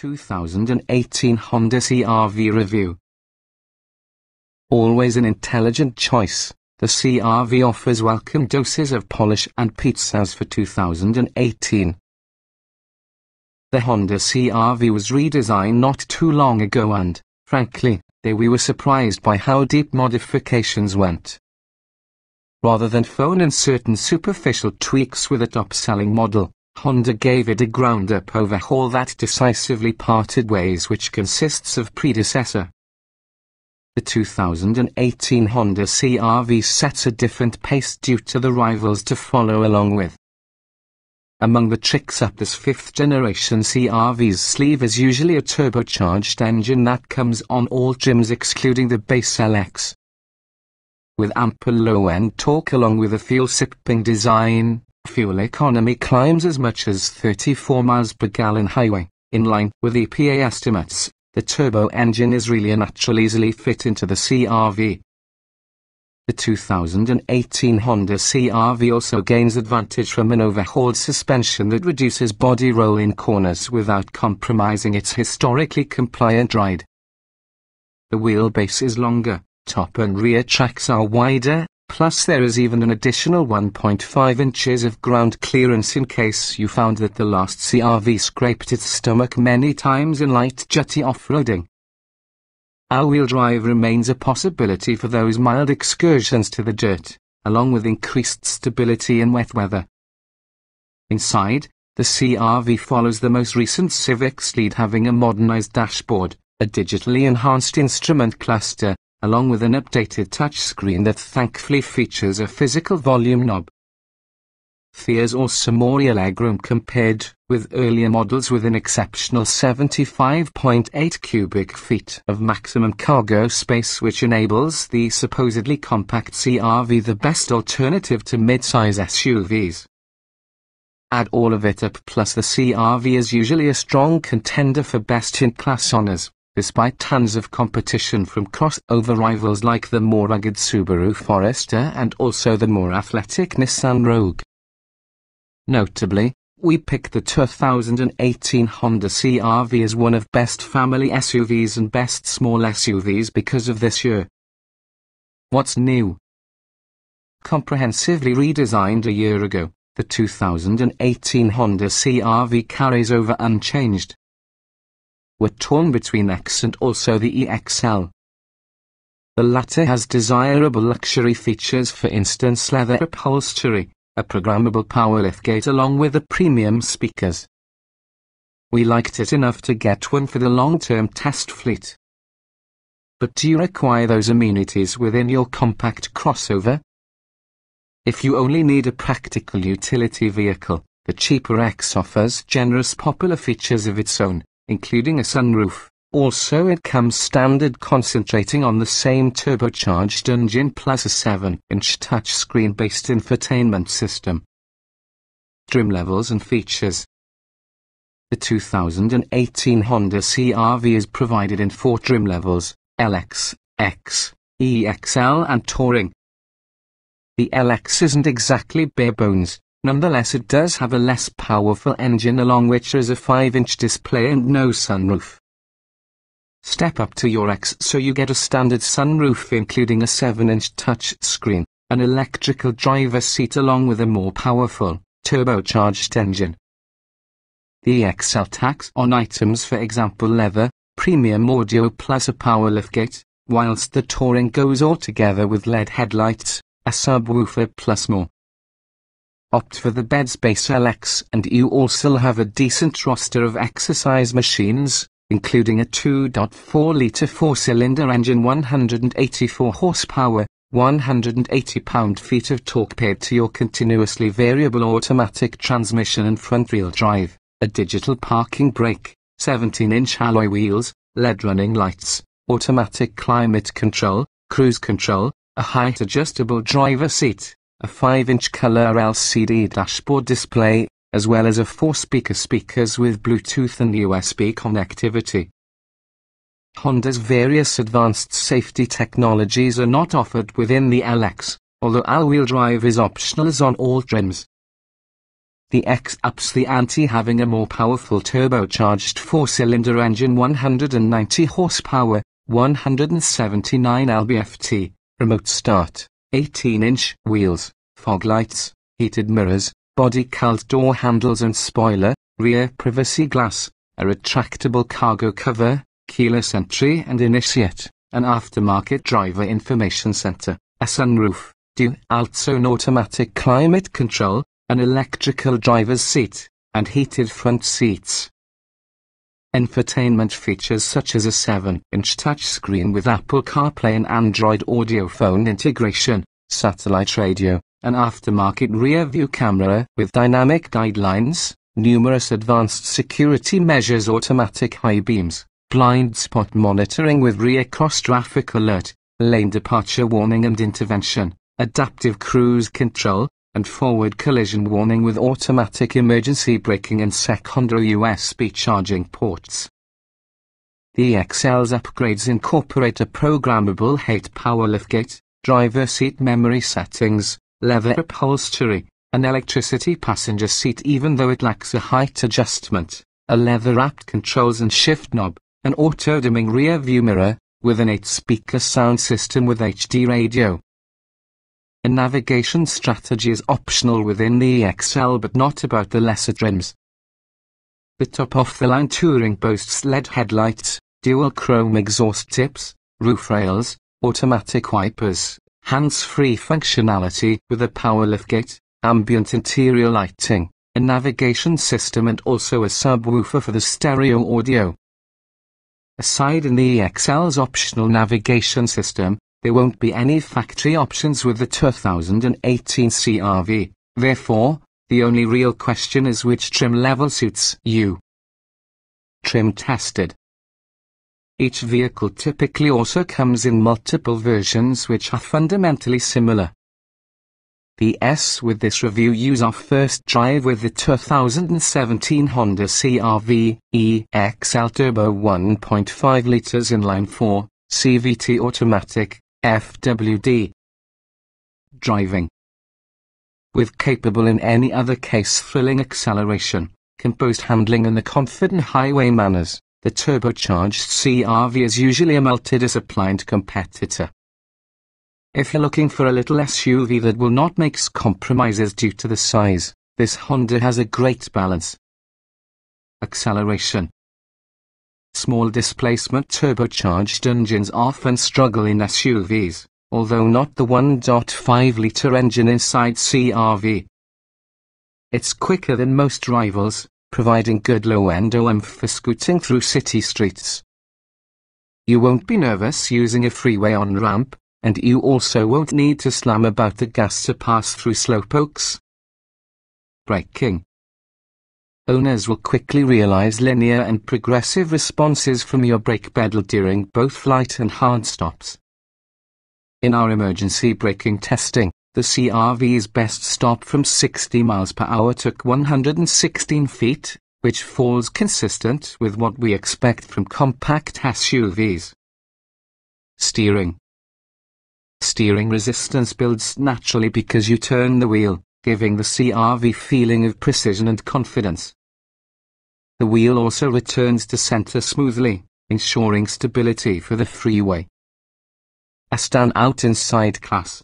2018 Honda CRV Review Always an intelligent choice, the CRV offers welcome doses of polish and pizzas for 2018. The Honda CRV was redesigned not too long ago and, frankly, there we were surprised by how deep modifications went. Rather than phone in certain superficial tweaks with a top-selling model, Honda gave it a ground-up overhaul that decisively parted ways which consists of predecessor. The 2018 Honda CRV sets a different pace due to the rivals to follow along with. Among the tricks up this fifth generation CRV's sleeve is usually a turbocharged engine that comes on all trims excluding the base LX. With ample low-end torque along with a fuel-sipping design, fuel economy climbs as much as 34 miles per gallon highway. In line with EPA estimates, the turbo engine is really a natural easily fit into the CRV. The 2018 Honda CRV also gains advantage from an overhauled suspension that reduces body roll in corners without compromising its historically compliant ride. The wheelbase is longer, top and rear tracks are wider, Plus there is even an additional 1.5 inches of ground clearance in case you found that the last CRV scraped its stomach many times in light duty off-roading. All-wheel drive remains a possibility for those mild excursions to the dirt, along with increased stability in wet weather. Inside, the CRV follows the most recent Civic's lead having a modernized dashboard, a digitally enhanced instrument cluster, along with an updated touchscreen that thankfully features a physical volume knob. There's also more legroom compared with earlier models with an exceptional 75.8 cubic feet of maximum cargo space which enables the supposedly compact CRV the best alternative to mid-size SUVs. Add all of it up plus the CRV is usually a strong contender for best-in-class honors despite tons of competition from crossover rivals like the more rugged Subaru Forester and also the more athletic Nissan Rogue. Notably, we picked the 2018 Honda CRV as one of best family SUVs and best small SUVs because of this year. What's new? Comprehensively redesigned a year ago, the 2018 Honda CRV carries over unchanged were torn between X and also the EXL. The latter has desirable luxury features for instance leather upholstery, a programmable power liftgate along with the premium speakers. We liked it enough to get one for the long-term test fleet. But do you require those amenities within your compact crossover? If you only need a practical utility vehicle, the cheaper X offers generous popular features of its own, including a sunroof. Also it comes standard concentrating on the same turbocharged engine plus a 7-inch touchscreen-based infotainment system. Trim levels and features The 2018 Honda CRV is provided in four trim levels, LX, X, EXL and Touring. The LX isn't exactly bare bones, Nonetheless it does have a less powerful engine along which is a 5-inch display and no sunroof. Step up to your X so you get a standard sunroof including a 7-inch touch screen, an electrical driver seat along with a more powerful, turbocharged engine. The XL tax on items for example leather, premium audio plus a power liftgate, whilst the Touring goes all together with LED headlights, a subwoofer plus more. Opt for the Bedspace LX and you also have a decent roster of exercise machines, including a 2.4-litre four-cylinder engine 184 horsepower, 180 pound-feet of torque paired to your continuously variable automatic transmission and front-wheel drive, a digital parking brake, 17-inch alloy wheels, LED running lights, automatic climate control, cruise control, a height-adjustable driver seat, a 5-inch color LCD dashboard display, as well as a 4-speaker speakers with Bluetooth and USB connectivity. Honda's various advanced safety technologies are not offered within the LX, although all-wheel drive is optional as on all trims. The X ups the ante having a more powerful turbocharged four-cylinder engine 190 horsepower, 179 lb-ft, remote start, 18-inch wheels, fog lights, heated mirrors, body cult door handles and spoiler, rear privacy glass, a retractable cargo cover, keyless entry and initiate, an aftermarket driver information center, a sunroof, dual zone automatic climate control, an electrical driver's seat, and heated front seats. Infotainment features such as a 7-inch touchscreen with Apple CarPlay and Android Auto phone integration, satellite radio, an aftermarket rear-view camera with dynamic guidelines, numerous advanced security measures automatic high beams, blind spot monitoring with rear cross-traffic alert, lane departure warning and intervention, adaptive cruise control, and forward collision warning with automatic emergency braking and secondary USB charging ports. The EXL's upgrades incorporate a programmable height power liftgate, driver seat memory settings, leather upholstery, an electricity passenger seat even though it lacks a height adjustment, a leather-wrapped controls and shift knob, an auto-dimming rear view mirror, with an 8-speaker sound system with HD radio, a navigation strategy is optional within the EXL but not about the lesser trims. The top-of-the-line Touring boasts LED headlights, dual chrome exhaust tips, roof rails, automatic wipers, hands-free functionality with a power liftgate, ambient interior lighting, a navigation system and also a subwoofer for the stereo audio. Aside in the EXL's optional navigation system, there won't be any factory options with the 2018 CRV, therefore, the only real question is which trim level suits you. Trim tested. Each vehicle typically also comes in multiple versions which are fundamentally similar. The S with this review use our first drive with the 2017 Honda CRV EXL Turbo 1.5 litres inline 4 CVT automatic FWD. Driving. With capable in any other case thrilling acceleration, composed handling and the confident highway manners, the turbocharged CRV is usually a multi-disciplined competitor. If you're looking for a little SUV that will not make compromises due to the size, this Honda has a great balance. Acceleration Small displacement turbocharged engines often struggle in SUVs, although not the 1.5-litre engine inside CRV. It's quicker than most rivals, providing good low-end OM for scooting through city streets. You won't be nervous using a freeway on-ramp, and you also won't need to slam about the gas to pass through slowpokes. Braking owners will quickly realize linear and progressive responses from your brake pedal during both flight and hard stops. In our emergency braking testing, the CRV's best stop from 60 miles per hour took 116 feet, which falls consistent with what we expect from compact SUVs. Steering Steering resistance builds naturally because you turn the wheel, giving the CRV feeling of precision and confidence. The wheel also returns to center smoothly, ensuring stability for the freeway. A standout inside class.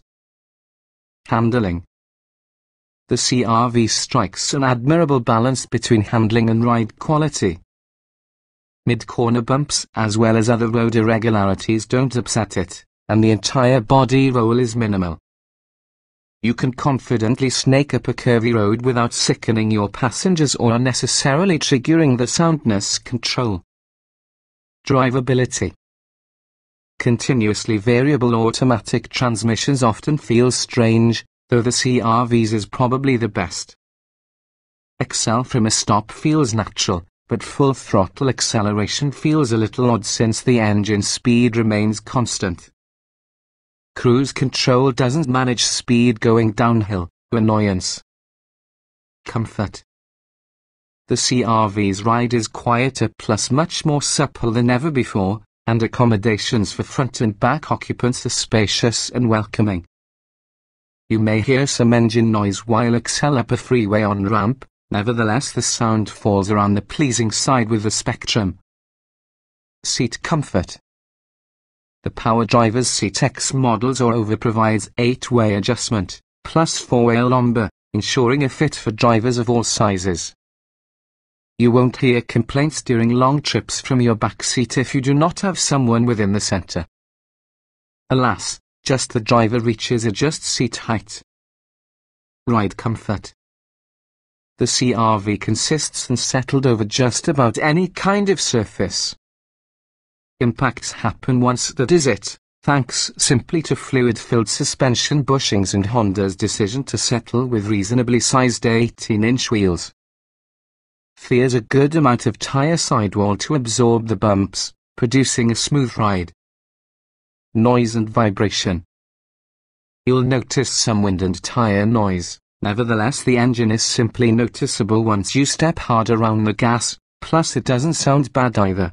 Handling. The CRV strikes an admirable balance between handling and ride quality. Mid-corner bumps as well as other road irregularities don't upset it, and the entire body roll is minimal you can confidently snake up a curvy road without sickening your passengers or unnecessarily triggering the soundness control. Drivability Continuously variable automatic transmissions often feel strange, though the CRVs is probably the best. Excel from a stop feels natural, but full throttle acceleration feels a little odd since the engine speed remains constant. Cruise control doesn't manage speed going downhill, annoyance. Comfort. The CRV's ride is quieter plus much more supple than ever before, and accommodations for front and back occupants are spacious and welcoming. You may hear some engine noise while excel up a freeway on-ramp, nevertheless the sound falls around the pleasing side with the spectrum. Seat comfort. The Power Driver's Seat X models or over provides 8-way adjustment, plus 4-way lumbar, ensuring a fit for drivers of all sizes. You won't hear complaints during long trips from your back seat if you do not have someone within the center. Alas, just the driver reaches adjust seat height. Ride comfort. The CRV consists and settled over just about any kind of surface. Impacts happen once that is it, thanks simply to fluid-filled suspension bushings and Honda's decision to settle with reasonably sized 18-inch wheels. Fears a good amount of tire sidewall to absorb the bumps, producing a smooth ride. Noise and vibration. You'll notice some wind and tire noise, nevertheless the engine is simply noticeable once you step hard around the gas, plus it doesn't sound bad either.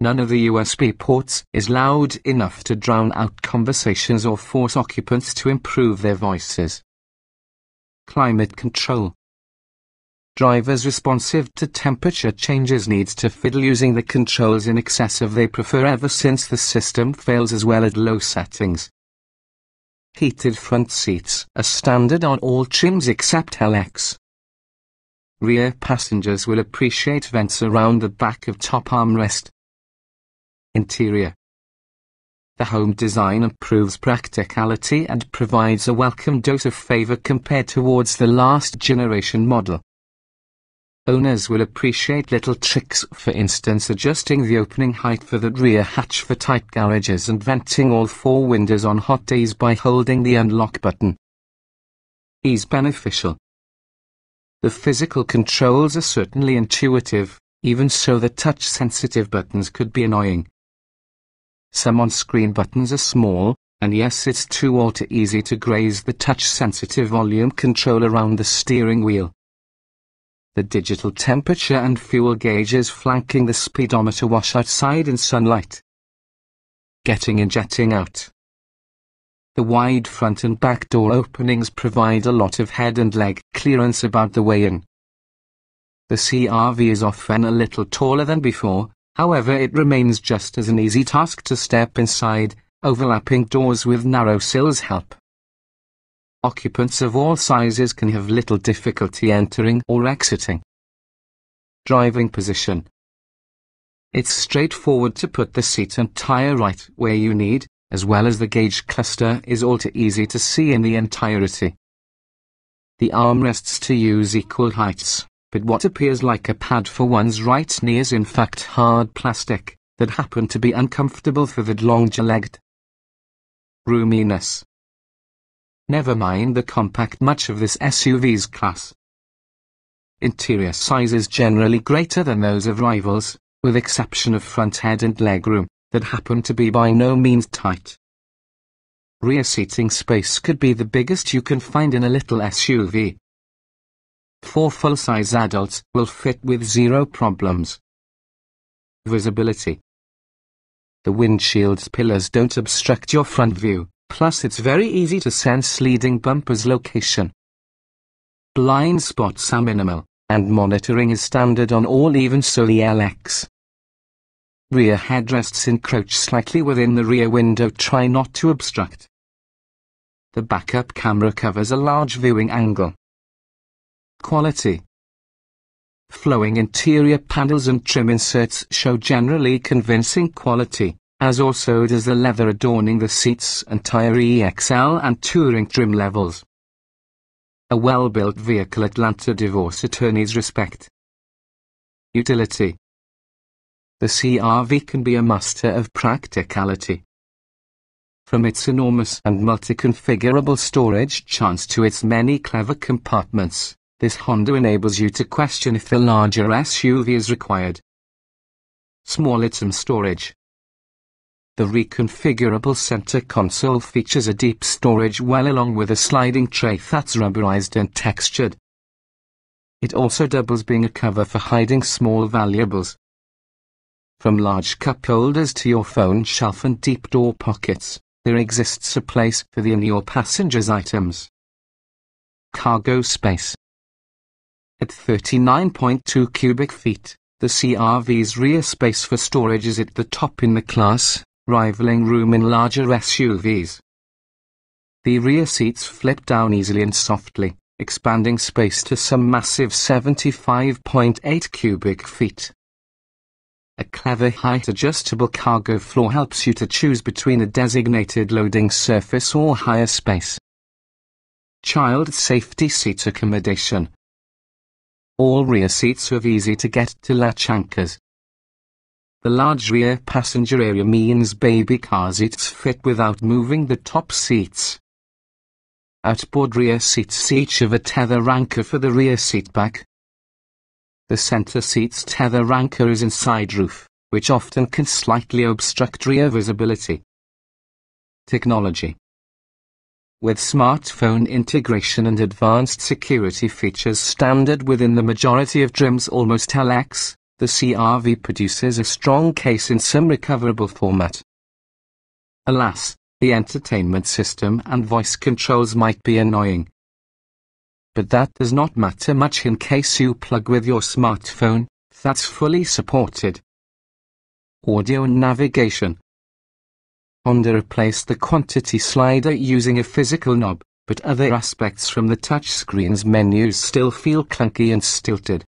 None of the USB ports is loud enough to drown out conversations or force occupants to improve their voices. Climate control. Drivers responsive to temperature changes needs to fiddle using the controls in excess of they prefer ever since the system fails as well at low settings. Heated front seats are standard on all trims except LX. Rear passengers will appreciate vents around the back of top armrest. Interior The home design improves practicality and provides a welcome dose of favor compared towards the last generation model. Owners will appreciate little tricks for instance adjusting the opening height for the rear hatch for tight garages and venting all four windows on hot days by holding the unlock button. Is beneficial. The physical controls are certainly intuitive, even so the touch-sensitive buttons could be annoying. Some on-screen buttons are small, and yes it's too all too easy to graze the touch-sensitive volume control around the steering wheel. The digital temperature and fuel gauges flanking the speedometer wash outside in sunlight. Getting in jetting out. The wide front and back door openings provide a lot of head and leg clearance about the way in. The CRV is often a little taller than before, however it remains just as an easy task to step inside, overlapping doors with narrow sills help. Occupants of all sizes can have little difficulty entering or exiting. Driving position. It's straightforward to put the seat and tire right where you need, as well as the gauge cluster is all too easy to see in the entirety. The armrests to use equal heights, but what appears like a pad for one's right knee is in fact hard plastic, that happen to be uncomfortable for the longer-legged. Roominess. Never mind the compact much of this SUV's class. Interior size is generally greater than those of rivals, with exception of front head and legroom, that happen to be by no means tight. Rear seating space could be the biggest you can find in a little SUV. Four full-size adults will fit with zero problems. Visibility. The windshield's pillars don't obstruct your front view, Plus it's very easy to sense leading bumper's location. Blind spots are minimal, and monitoring is standard on all even so LX. Rear headrests encroach slightly within the rear window try not to obstruct. The backup camera covers a large viewing angle. Quality Flowing interior panels and trim inserts show generally convincing quality as also does the leather adorning the seats and tire EXL and touring trim levels. A well-built vehicle Atlanta divorce attorneys respect. Utility The CRV can be a master of practicality. From its enormous and multi-configurable storage chance to its many clever compartments, this Honda enables you to question if the larger SUV is required. Small item storage the reconfigurable center console features a deep storage well along with a sliding tray that's rubberized and textured. It also doubles being a cover for hiding small valuables. From large cup holders to your phone shelf and deep door pockets, there exists a place for the and your passengers' items. Cargo space. At 39.2 cubic feet, the CRV's rear space for storage is at the top in the class, rivaling room in larger SUVs. The rear seats flip down easily and softly, expanding space to some massive 75.8 cubic feet. A clever height-adjustable cargo floor helps you to choose between a designated loading surface or higher space. Child safety seat accommodation. All rear seats have easy-to-get-to latch anchors. The large rear passenger area means baby car seats fit without moving the top seats. Outboard rear seats each have a tether anchor for the rear seat back. The center seat's tether anchor is inside roof, which often can slightly obstruct rear visibility. Technology With smartphone integration and advanced security features standard within the majority of DRIM's Almost LX, the CRV produces a strong case in some recoverable format. Alas, the entertainment system and voice controls might be annoying. But that does not matter much in case you plug with your smartphone, that's fully supported. Audio and navigation. Honda replaced the quantity slider using a physical knob, but other aspects from the touchscreen's menus still feel clunky and stilted.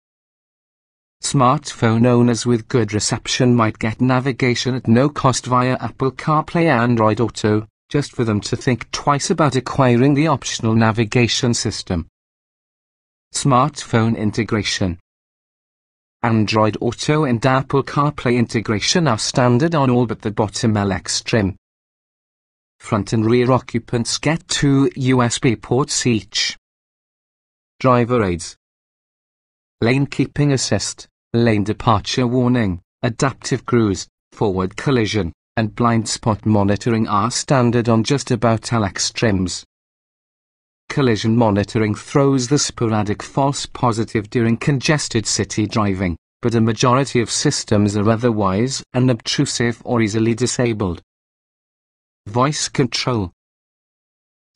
Smartphone owners with good reception might get navigation at no cost via Apple CarPlay Android Auto, just for them to think twice about acquiring the optional navigation system. Smartphone integration Android Auto and Apple CarPlay integration are standard on all but the bottom LX trim. Front and rear occupants get two USB ports each. Driver aids Lane keeping assist lane departure warning, adaptive cruise, forward collision, and blind spot monitoring are standard on just about LX trims. Collision monitoring throws the sporadic false positive during congested city driving, but a majority of systems are otherwise unobtrusive or easily disabled. Voice control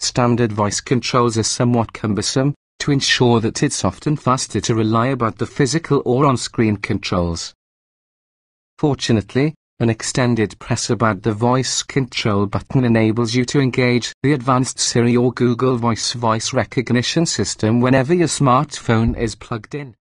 Standard voice controls are somewhat cumbersome, to ensure that it's often faster to rely about the physical or on-screen controls. Fortunately, an extended press about the voice control button enables you to engage the advanced Siri or Google Voice voice recognition system whenever your smartphone is plugged in.